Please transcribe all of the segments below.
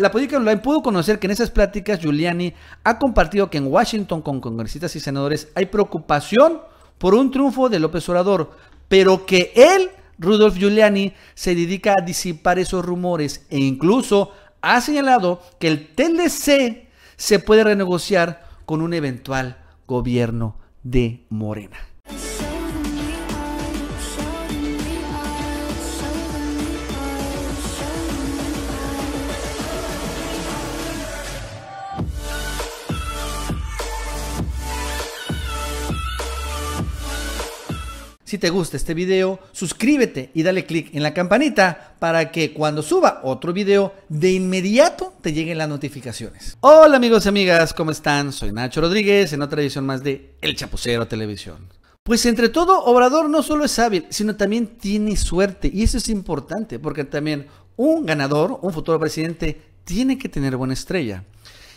La política online pudo conocer que en esas pláticas Giuliani ha compartido que en Washington con congresistas y senadores hay preocupación por un triunfo de López Obrador, pero que él, Rudolf Giuliani, se dedica a disipar esos rumores e incluso ha señalado que el TLC se puede renegociar con un eventual gobierno de Morena. Si te gusta este video, suscríbete y dale click en la campanita para que cuando suba otro video, de inmediato te lleguen las notificaciones. Hola amigos y amigas, ¿cómo están? Soy Nacho Rodríguez en otra edición más de El Chapucero Televisión. Pues entre todo, Obrador no solo es hábil, sino también tiene suerte. Y eso es importante, porque también un ganador, un futuro presidente, tiene que tener buena estrella.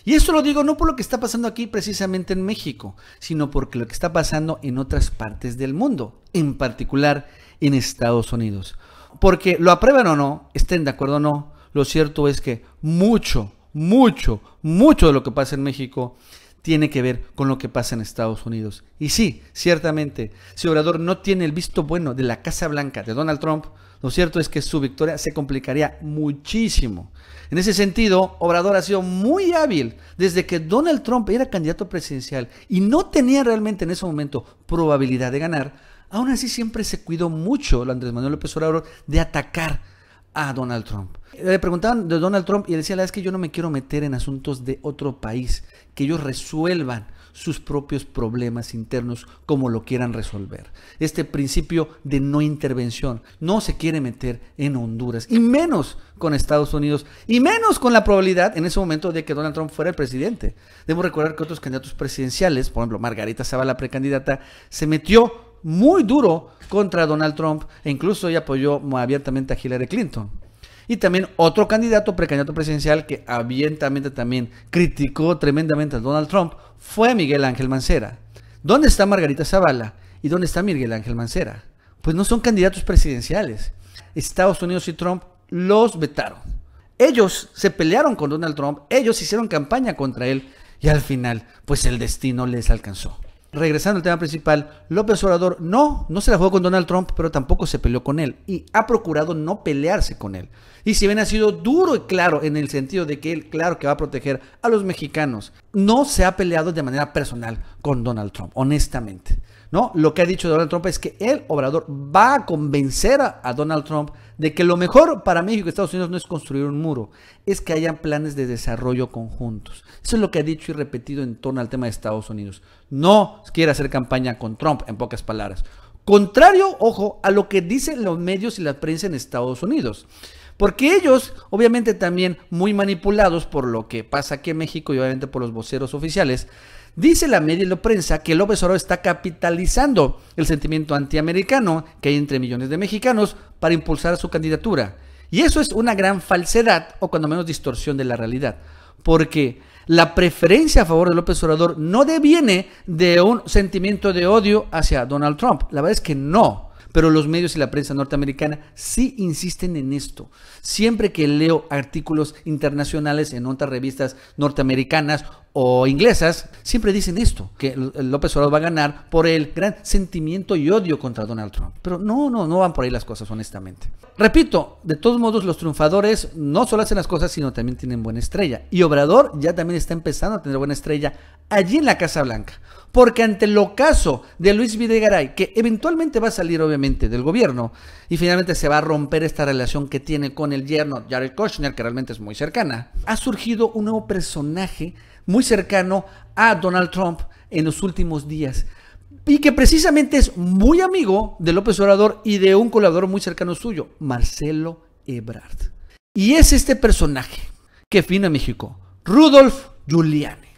Y esto lo digo no por lo que está pasando aquí precisamente en México, sino porque lo que está pasando en otras partes del mundo, en particular en Estados Unidos. Porque lo aprueben o no, estén de acuerdo o no, lo cierto es que mucho, mucho, mucho de lo que pasa en México tiene que ver con lo que pasa en Estados Unidos. Y sí, ciertamente, si Obrador no tiene el visto bueno de la Casa Blanca de Donald Trump, lo cierto es que su victoria se complicaría muchísimo. En ese sentido, Obrador ha sido muy hábil desde que Donald Trump era candidato presidencial y no tenía realmente en ese momento probabilidad de ganar. Aún así siempre se cuidó mucho Andrés Manuel López Obrador de atacar a Donald Trump. Le preguntaban de Donald Trump y él decía, es que yo no me quiero meter en asuntos de otro país, que ellos resuelvan sus propios problemas internos como lo quieran resolver. Este principio de no intervención no se quiere meter en Honduras, y menos con Estados Unidos, y menos con la probabilidad en ese momento de que Donald Trump fuera el presidente. Debo recordar que otros candidatos presidenciales, por ejemplo, Margarita Zavala, precandidata, se metió muy duro contra Donald Trump e incluso ella apoyó abiertamente a Hillary Clinton. Y también otro candidato, precandidato presidencial, que abiertamente también criticó tremendamente a Donald Trump, fue Miguel Ángel Mancera. ¿Dónde está Margarita Zavala? ¿Y dónde está Miguel Ángel Mancera? Pues no son candidatos presidenciales. Estados Unidos y Trump los vetaron. Ellos se pelearon con Donald Trump, ellos hicieron campaña contra él y al final, pues el destino les alcanzó regresando al tema principal, López Obrador no, no se la jugó con Donald Trump, pero tampoco se peleó con él y ha procurado no pelearse con él. Y si bien ha sido duro y claro en el sentido de que él, claro que va a proteger a los mexicanos, no se ha peleado de manera personal con Donald Trump, honestamente. ¿No? Lo que ha dicho Donald Trump es que el Obrador va a convencer a, Donald Trump de que lo mejor para México y Estados Unidos no es construir un muro, es que hayan planes de desarrollo conjuntos. Eso es lo que ha dicho y repetido en torno al tema de Estados Unidos. No quiere hacer campaña con Trump, en pocas palabras. Contrario, ojo, a lo que dicen los medios y la prensa en Estados Unidos. Porque ellos, obviamente también muy manipulados por lo que pasa aquí en México y obviamente por los voceros oficiales, Dice la media y la prensa que López Obrador está capitalizando el sentimiento antiamericano que hay entre millones de mexicanos para impulsar su candidatura. Y eso es una gran falsedad o cuando menos distorsión de la realidad. Porque la preferencia a favor de López Obrador no deviene de un sentimiento de odio hacia Donald Trump. La verdad es que no pero los medios y la prensa norteamericana sí insisten en esto. Siempre que leo artículos internacionales en otras revistas norteamericanas o inglesas, siempre dicen esto, que López Obrador va a ganar por el gran sentimiento y odio contra Donald Trump. Pero no, no, no van por ahí las cosas, honestamente. Repito, de todos modos, los triunfadores no solo hacen las cosas, sino también tienen buena estrella. Y Obrador ya también está empezando a tener buena estrella allí en la Casa Blanca. Porque ante el ocaso de Luis Videgaray, que eventualmente va a salir obviamente del gobierno y finalmente se va a romper esta relación que tiene con el yerno Jared Kushner, que realmente es muy cercana, ha surgido un nuevo personaje muy cercano a Donald Trump en los últimos días y que precisamente es muy amigo de López Obrador y de un colaborador muy cercano suyo, Marcelo Ebrard. Y es este personaje que vino a México, Rudolf Giuliani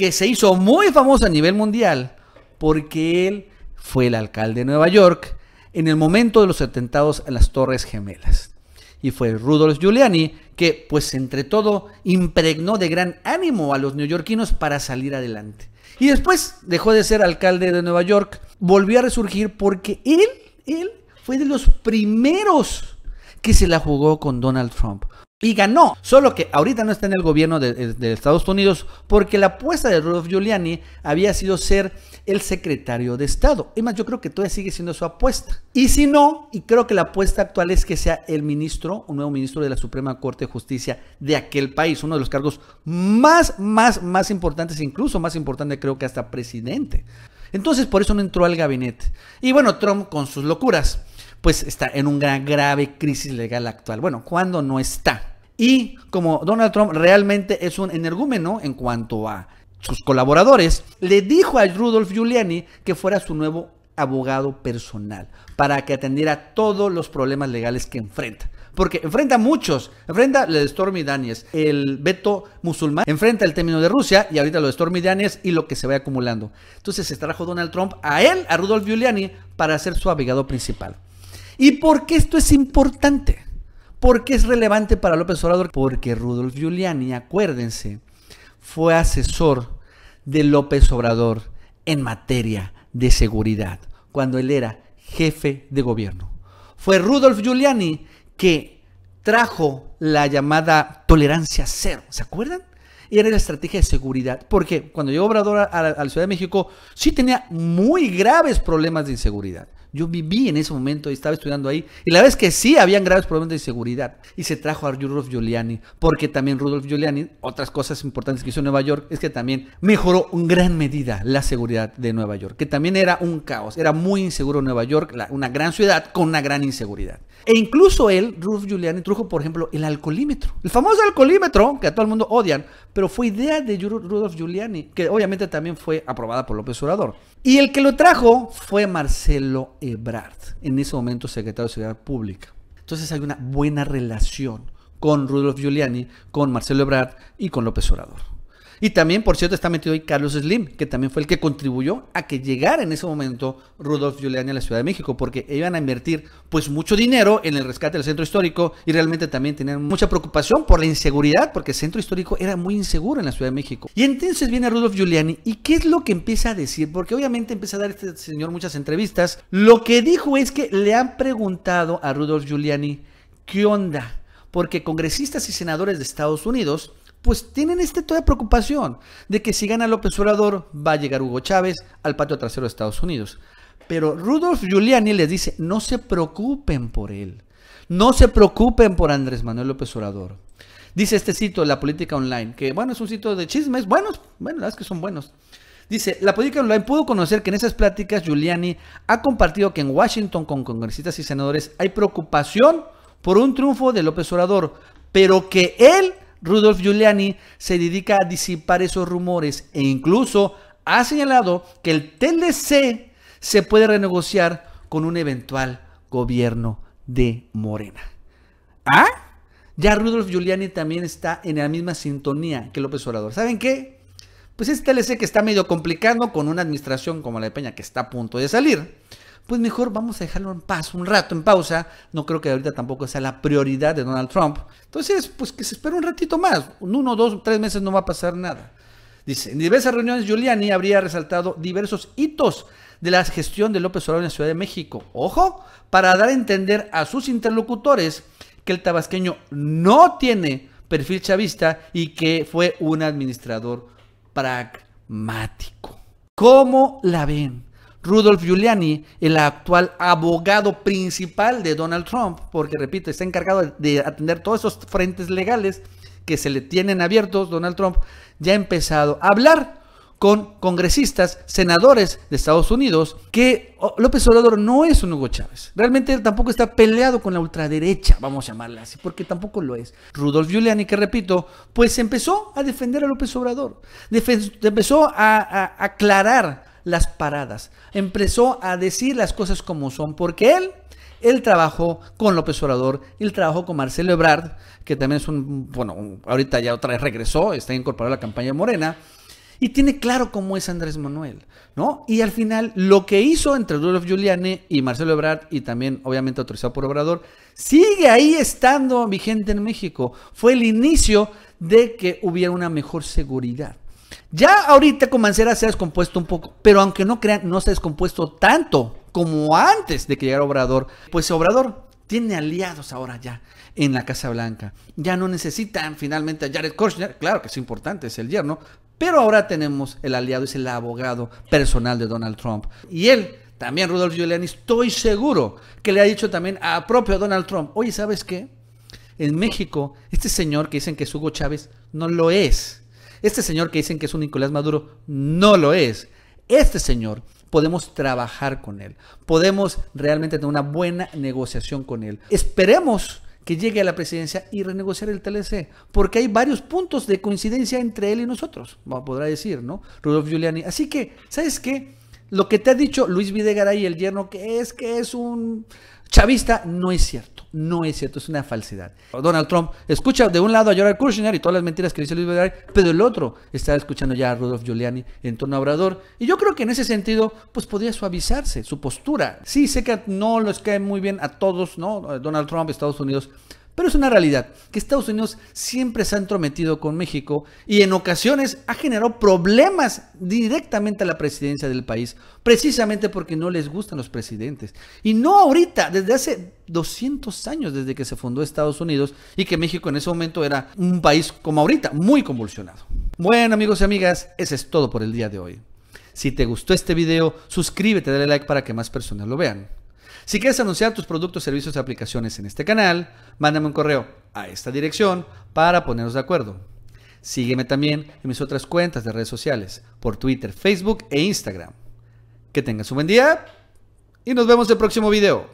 que se hizo muy famoso a nivel mundial porque él fue el alcalde de Nueva York en el momento de los atentados en las Torres Gemelas. Y fue Rudolf Giuliani que, pues entre todo, impregnó de gran ánimo a los neoyorquinos para salir adelante. Y después dejó de ser alcalde de Nueva York, volvió a resurgir porque él, él fue de los primeros que se la jugó con Donald Trump. Y ganó. Solo que ahorita no está en el gobierno de, Estados Unidos porque la apuesta de Rudolph Giuliani había sido ser el secretario de Estado. Y más, yo creo que todavía sigue siendo su apuesta. Y si no, y creo que la apuesta actual es que sea el ministro, un nuevo ministro de la Suprema Corte de Justicia de aquel país, uno de los cargos más, más, más importantes, incluso más importante creo que hasta presidente. Entonces, por eso no entró al gabinete. Y bueno, Trump con sus locuras pues está en una grave crisis legal actual. Bueno, cuando no está. Y como Donald Trump realmente es un energúmeno en cuanto a sus colaboradores, le dijo a Rudolph Giuliani que fuera su nuevo abogado personal para que atendiera todos los problemas legales que enfrenta. Porque enfrenta muchos. Enfrenta el de Stormy Daniels, el veto musulmán, enfrenta el término de Rusia y ahorita lo de Stormy Daniels y lo que se va acumulando. Entonces se trajo Donald Trump a él, a Rudolph Giuliani, para ser su abogado principal. ¿Y por qué esto es importante? ¿Por qué es relevante para López Obrador? Porque Rudolf Giuliani, acuérdense, fue asesor de López Obrador en materia de seguridad, cuando él era jefe de gobierno. Fue Rudolf Giuliani que trajo la llamada tolerancia cero, ¿se acuerdan? Era la estrategia de seguridad, porque cuando llegó Obrador a la Ciudad de México, sí tenía muy graves problemas de inseguridad. Yo viví en ese momento y estaba estudiando ahí. Y la vez que sí habían graves problemas de inseguridad. Y se trajo a Rudolf Giuliani. Porque también Rudolf Giuliani, otras cosas importantes que hizo en Nueva York, es que también mejoró en gran medida la seguridad de Nueva York. Que también era un caos. Era muy inseguro Nueva York, una gran ciudad con una gran inseguridad. E incluso él, Rudolf Giuliani, trajo, por ejemplo, el alcoholímetro. El famoso alcoholímetro, que a todo el mundo odian, pero fue idea de Rudolf Giuliani, que obviamente también fue aprobada por López Obrador. Y el que lo trajo fue Marcelo Ebrard, en ese momento secretario de Seguridad Pública. Entonces hay una buena relación con Rudolf Giuliani, con Marcelo Ebrard y con López Obrador. Y también, por cierto, está metido ahí Carlos Slim, que también fue el que contribuyó a que llegara en ese momento Rudolf Giuliani a la Ciudad de México, porque iban a invertir pues mucho dinero en el rescate del centro histórico y realmente también tenían mucha preocupación por la inseguridad, porque el centro histórico era muy inseguro en la Ciudad de México. Y entonces viene Rudolf Giuliani y ¿qué es lo que empieza a decir? Porque obviamente empieza a dar este señor muchas entrevistas. Lo que dijo es que le han preguntado a Rudolf Giuliani, ¿qué onda? Porque congresistas y senadores de Estados Unidos pues tienen este toda preocupación de que si gana López Obrador va a llegar Hugo Chávez al patio trasero de Estados Unidos. Pero Rudolf Giuliani les dice, no se preocupen por él, no se preocupen por Andrés Manuel López Obrador. Dice este sitio, La Política Online, que bueno, es un sitio de chismes, buenos, bueno, la es que son buenos. Dice, la política online pudo conocer que en esas pláticas Giuliani ha compartido que en Washington con congresistas y senadores hay preocupación por un triunfo de López Obrador, pero que él Rudolf Giuliani se dedica a disipar esos rumores e incluso ha señalado que el TLC se puede renegociar con un eventual gobierno de Morena. ¿Ah? Ya Rudolf Giuliani también está en la misma sintonía que López Obrador. ¿Saben qué? Pues este TLC que está medio complicando con una administración como la de Peña que está a punto de salir pues mejor vamos a dejarlo en paz, un rato en pausa. No creo que ahorita tampoco sea la prioridad de Donald Trump. Entonces, pues que se espere un ratito más. uno, dos, tres meses no va a pasar nada. Dice, en diversas reuniones Giuliani habría resaltado diversos hitos de la gestión de López Obrador en la Ciudad de México. Ojo, para dar a entender a sus interlocutores que el tabasqueño no tiene perfil chavista y que fue un administrador pragmático. ¿Cómo la ven? Rudolf Giuliani, el actual abogado principal de Donald Trump, porque repito, está encargado de atender todos esos frentes legales que se le tienen abiertos, Donald Trump ya ha empezado a hablar con congresistas, senadores de Estados Unidos, que oh, López Obrador no es un Hugo Chávez. Realmente tampoco está peleado con la ultraderecha, vamos a llamarla así, porque tampoco lo es. Rudolf Giuliani, que repito, pues empezó a defender a López Obrador, empezó a aclarar las paradas. Empezó a decir las cosas como son, porque él, él trabajó con López Obrador, él trabajó con Marcelo Ebrard, que también es un, bueno, ahorita ya otra vez regresó, está incorporado a la campaña Morena, y tiene claro cómo es Andrés Manuel, ¿no? Y al final, lo que hizo entre Rudolf Giuliani y Marcelo Ebrard, y también obviamente autorizado por Obrador, sigue ahí estando vigente en México. Fue el inicio de que hubiera una mejor seguridad. Ya ahorita con Mancera se ha descompuesto un poco, pero aunque no crean, no se ha descompuesto tanto como antes de que llegara Obrador. Pues Obrador tiene aliados ahora ya. en la Casa Blanca. Ya no necesitan finalmente a Jared Kushner, claro que es importante, es el yerno, pero ahora tenemos el aliado, es el abogado personal de Donald Trump. Y él, también Rudolf Giuliani, estoy seguro que le ha dicho también a propio Donald Trump, oye, ¿sabes qué? En México, este señor que dicen que es Hugo Chávez, no lo es. Este señor que dicen que es un Nicolás Maduro, no lo es. Este señor podemos trabajar con él, podemos realmente tener una buena negociación con él. Esperemos que llegue a la presidencia y renegociar el TLC, porque hay varios puntos de coincidencia entre él y nosotros, podrá decir, ¿no? Rudolf Giuliani. Así que, ¿sabes qué? Lo que te ha dicho Luis Videgaray, el yerno, que es que es un chavista, no es cierto. No es cierto, es una falsedad. Donald Trump escucha de un lado a Jared Kushner y todas las mentiras que dice Luis Videgaray, pero el otro está escuchando ya a Rudolf Giuliani en torno a Obrador. Y yo creo que en ese sentido, pues podría suavizarse su postura. Sí, sé que no les cae muy bien a todos, ¿no? Donald Trump, Estados Unidos, pero es una realidad que Estados Unidos siempre se ha entrometido con México y en ocasiones ha generado problemas directamente a la presidencia del país, precisamente porque no les gustan los presidentes. Y no ahorita, desde hace 200 años desde que se fundó Estados Unidos y que México en ese momento era un país como ahorita, muy convulsionado. Bueno amigos y amigas, ese es todo por el día de hoy. Si te gustó este video, suscríbete, dale like para que más personas lo vean. Si quieres anunciar tus productos, servicios y aplicaciones en este canal, mándame un correo a esta dirección para ponernos de acuerdo. Sígueme también en mis otras cuentas de redes sociales, por Twitter, Facebook e Instagram. Que tengas un buen día y nos vemos en el próximo video.